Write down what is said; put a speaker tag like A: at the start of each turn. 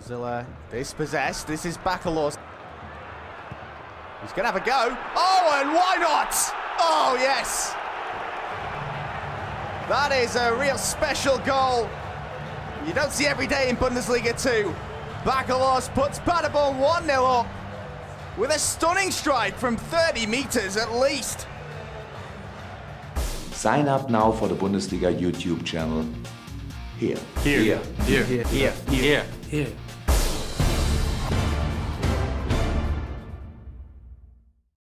A: Zilla dispossessed. This is Bakalorz. He's going to have a go. Oh, and why not? Oh, yes. That is a real special goal. You don't see every day in Bundesliga 2. Bakalorz puts Paderborn 1-0 up with a stunning strike from 30 meters at least.
B: Sign up now for the Bundesliga YouTube channel here.
C: Here.
B: Here.
C: Here.
A: Here.
C: Here. Here.